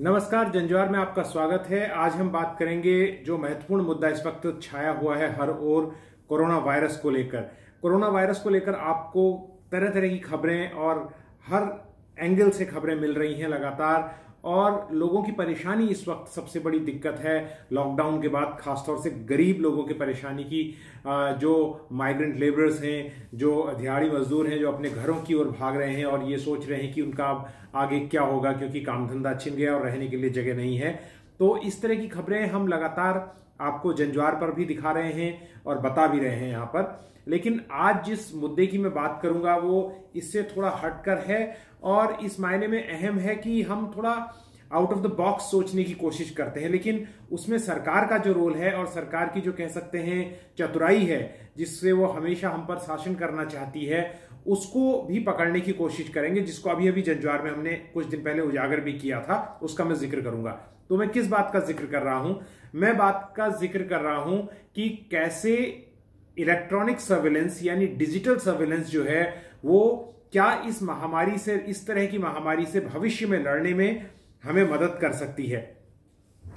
नमस्कार जंजवार में आपका स्वागत है। आज हम बात करेंगे जो महत्वपूर्ण मुद्दा इस वक्त छाया हुआ है हर ओर कोरोना वायरस को लेकर। कोरोना वायरस को लेकर आपको तरह तरह की खबरें और हर एंगल से खबरें मिल रही हैं लगातार। और लोगों की परेशानी इस वक्त सबसे बड़ी दिक्कत है। लॉकडाउन के बाद खासतौर से गरीब लोगों की परेशानी की जो माइग्रेंट लेबरर्स हैं, जो दिहाड़ी मजदूर हैं, जो अपने घरों की ओर भाग रहे हैं और ये सोच रहे हैं कि उनका आगे क्या होगा क्योंकि काम धंधा छिन गया और रहने के लिए जगह नहीं है। तो इस तरह की खबरें हम लगातार आपको जंजवार पर भी दिखा रहे हैं और बता भी रहे हैं यहाँ पर। लेकिन आज जिस मुद्दे की मैं बात करूँगा, वो इससे थोड़ा हटकर है और इस मायने में अहम है कि हम थोड़ा आउट ऑफ़ द बॉक्स सोचने की कोशिश करते हैं। लेकिन उसमें सरकार का जो रोल है और सरकार की जो कह सकते हैं चतुराई है, जिससे वो हमेशा हम पर शासन करना चाहती है, उसको भी पकड़ने की कोशिश करेंगे, जिसको अभी अभी जंजवार में हमने कुछ दिन पहले उजागर भी किया था, उसका मैं ज़िक्र करूँगा। तो मैं किस बात का ज़िक्र कर रहा हूँ? मैं बात का ज़िक्र कर रहा हूँ कि कैसे इलेक्ट्रॉनिक सर्वेलेंस यानी डिजिटल सर्वेलेंस जो है, वो क्या इस महामारी से, इस तरह की महामारी से भविष्य में लड़ने में हमें मदद कर सकती है?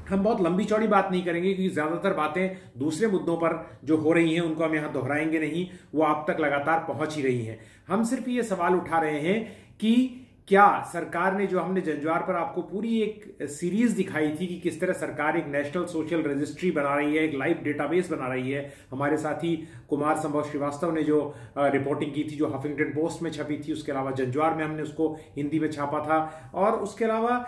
हम बहुत लंबी चौड़ी बात नहीं करेंगे, क्योंकि ज़्यादातर बातें दूसरे मुद्दों पर जो हो रही हैं, उनको हम यहाँ दोहराएँगे नहीं, वो आप तक लगातार पहुँच ही रही हैं। हम सिर्फ़ ये सवाल उठा रहे हैं कि क्या सरकार ने जो हमने जंजवार पर आपको पूरी एक सीरीज़ दिखाई थी कि किस तरह सरकार एक नेशनल सोशल रजिस्ट्री बना रही है, एक लाइव डेटाबेस बना रही है, हमारे साथी कुमार संभव श्रीवास्तव ने जो रिपोर्टिंग की थी, जो हफिंगटन पोस्ट में छपी थी, उसके अलावा जंजवार में हमने उसको हिंदी में छापा था और उसके अलावा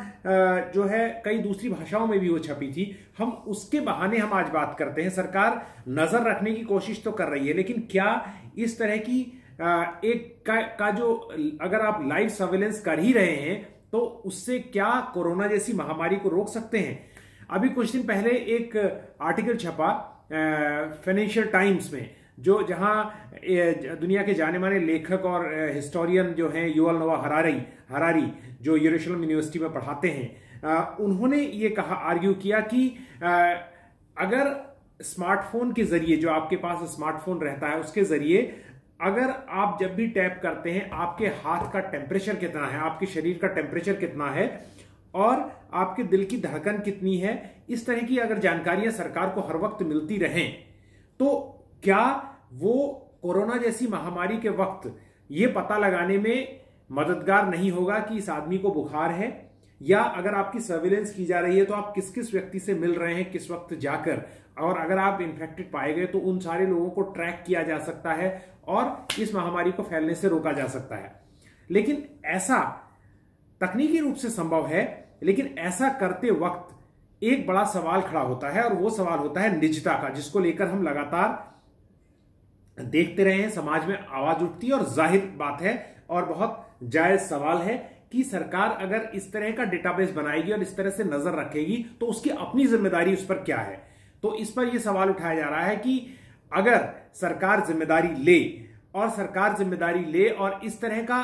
जो है कई दूसरी भाषाओं में भी वो छपी थी। हम उसके बहाने हम आज बात करते हैं। सरकार नज़र रखने की कोशिश तो कर रही है, लेकिन क्या इस तरह की एक का, का जो अगर आप लाइव सर्वेलेंस कर ही रहे हैं तो उससे क्या कोरोना जैसी महामारी को रोक सकते हैं? अभी कुछ दिन पहले एक आर्टिकल छपा फाइनेंशियल टाइम्स में जो जहाँ दुनिया के जाने माने लेखक और हिस्टोरियन जो हैं युवल नोवा हरारी हरारी जो यूरोशलम यूनिवर्सिटी में पढ़ाते हैं उन्होंने ये कहा आर्ग्यू किया कि अगर स्मार्टफ़ोन के ज़रिए जो आपके पास स्मार्टफ़ोन रहता है उसके ज़रिए अगर आप जब भी टैप करते हैं, आपके हाथ का टेम्परेचर कितना है, आपके शरीर का टेम्परेचर कितना है, और आपके दिल की धड़कन कितनी है, इस तरह की अगर जानकारियाँ सरकार को हर वक्त मिलती रहें तो क्या वो कोरोना जैसी महामारी के वक्त ये पता लगाने में मददगार नहीं होगा कि इस आदमी को बुखार है? या अगर आपकी सर्विलेंस की जा रही है तो आप किस किस व्यक्ति से मिल रहे हैं, किस वक्त जाकर? और अगर आप इन्फेक्टेड पाए गए तो उन सारे लोगों को ट्रैक किया जा सकता है और इस महामारी को फैलने से रोका जा सकता है। लेकिन ऐसा तकनीकी रूप से संभव है, लेकिन ऐसा करते वक्त एक बड़ा सवाल खड़ा होता है और वो सवाल होता है निजता का, जिसको लेकर हम लगातार देखते रहे हैं, समाज में आवाज़ उठती है और ज़ाहिर बात है और बहुत जायज़ सवाल है कि सरकार अगर इस तरह का डेटाबेस बनाएगी और इस तरह से नज़र रखेगी तो उसकी अपनी ज़िम्मेदारी उस पर क्या है? तो इस पर यह सवाल उठाया जा रहा है कि अगर सरकार ज़िम्मेदारी ले और सरकार ज़िम्मेदारी ले और इस तरह का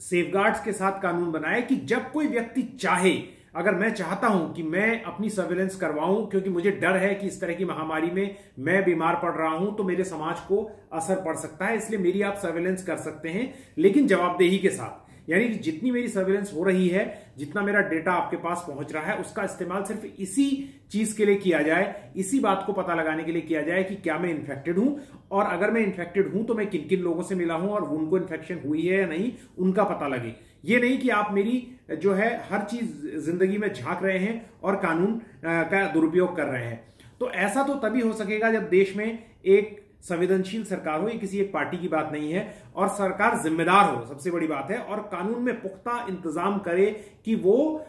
सेफगार्ड्स के साथ कानून बनाए कि जब कोई व्यक्ति चाहे, अगर मैं चाहता हूँ कि मैं अपनी सर्वेलेंस करवाऊं, क्योंकि मुझे डर है कि इस तरह की महामारी में मैं बीमार पड़ रहा हूँ तो मेरे समाज को असर पड़ सकता है, इसलिए मेरी आप सर्वेलेंस कर सकते हैं, लेकिन जवाबदेही के साथ। यानी कि जितनी मेरी सर्वेलेंस हो रही है, जितना मेरा डेटा आपके पास पहुँच रहा है, उसका इस्तेमाल सिर्फ़ इसी चीज़ के लिए किया जाए, इसी बात को पता लगाने के लिए किया जाए कि क्या मैं इन्फेक्टेड हूँ, और अगर मैं इन्फेक्टेड हूँ तो मैं किन किन लोगों से मिला हूँ और उनको इन्फेक्शन हुई है या नहीं, उनका पता लगे। ये नहीं कि आप मेरी, जो है, हर चीज़ ज़िंदगी में झाँक रहे हैं और कानून का दुरुपयोग कर रहे हैं। तो ऐसा तो तभी हो सकेगा जब देश में एक संवेदनशील सरकार हो, ये किसी एक पार्टी की बात नहीं है। और सरकार जिम्मेदार हो, सबसे बड़ी बात है। और कानून में पुख्ता इंतज़ाम करे कि वो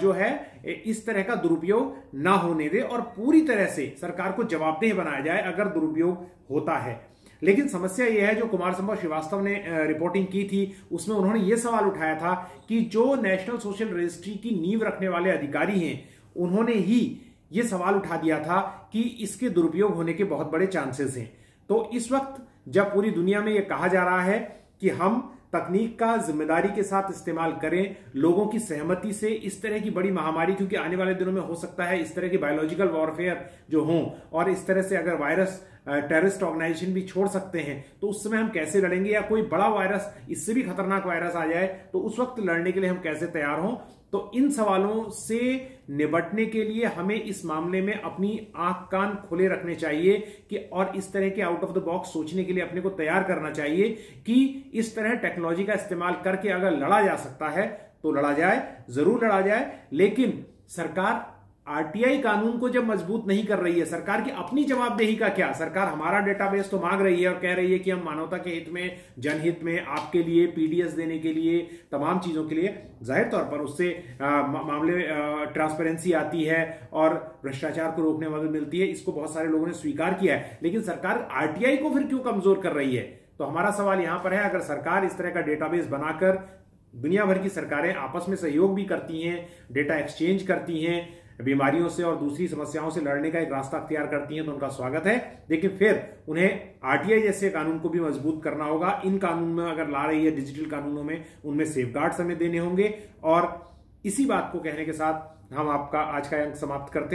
जो है इस तरह का दुरुपयोग ना होने दे और पूरी तरह से सरकार को जवाबदेह बनाया जाए अगर दुरुपयोग होता है। लेकिन समस्या यह है, जो कुमार संभव श्रीवास्तव ने रिपोर्टिंग की थी, उसमें उन्होंने यह सवाल उठाया था कि जो नेशनल सोशल रजिस्ट्री की नींव रखने वाले अधिकारी हैं, उन्होंने ही ये सवाल उठा दिया था कि इसके दुरुपयोग होने के बहुत बड़े चांसेस हैं। तो इस वक्त जब पूरी दुनिया में यह कहा जा रहा है कि हम तकनीक का ज़िम्मेदारी के साथ इस्तेमाल करें, लोगों की सहमति से इस तरह की बड़ी महामारी, क्योंकि आने वाले दिनों में हो सकता है इस तरह की बायोलॉजिकल वॉरफेयर जो हों, और इस तरह से अगर वायरस टेररिस्ट ऑर्गेनाइजेशन भी छोड़ सकते हैं। तो उस समय हम कैसे लड़ेंगे? या कोई बड़ा वायरस इससे भी खतरनाक वायरस आ जाए तो उस वक्त लड़ने के लिए हम कैसे तैयार हों? तो इन सवालों से निपटने के लिए हमें इस मामले में अपनी आँख कान खुले रखने चाहिए कि, और इस तरह के आउट ऑफ़ द बॉक्स सोचने के लिए अपने को तैयार करना चाहिए कि इस तरह टेक्नोलॉजी का इस्तेमाल करके अगर लड़ा जा सकता है तो लड़ा जाए, ज़रूर लड़ा जाए, लेकिन सरकार आरटीआई कानून को जब मज़बूत नहीं कर रही है सरकार की अपनी जवाबदेही का क्या? सरकार हमारा डेटाबेस तो मांग रही है और कह रही है कि हम मानवता के हित में जनहित में आपके लिए पीडीएस देने के लिए तमाम चीज़ों के लिए ज़ाहिर तौर पर उससे आ, मामले ट्रांसपेरेंसी आती है और भ्रष्टाचार को रोकने में मदद मिलती है इसको बहुत सारे लोगों ने स्वीकार किया है। लेकिन सरकार आरटीआई को फिर क्यों कमज़ोर कर रही है? तो हमारा सवाल यहाँ पर है अगर सरकार इस तरह का डेटाबेस बनाकर दुनिया भर की सरकारें आपस में सहयोग भी करती हैं डेटा एक्सचेंज करती हैं बीमारियों से और दूसरी समस्याओं से लड़ने का एक रास्ता अख्तियार करती हैं तो उनका स्वागत है। लेकिन फिर उन्हें आरटीआई जैसे कानून को भी मज़बूत करना होगा। इन कानून में अगर ला रही है, डिजिटल कानूनों में, उनमें सेफ़ गार्ड हमें देने होंगे। और इसी बात को कहने के साथ हम आपका आज का अंक समाप्त करते हैं।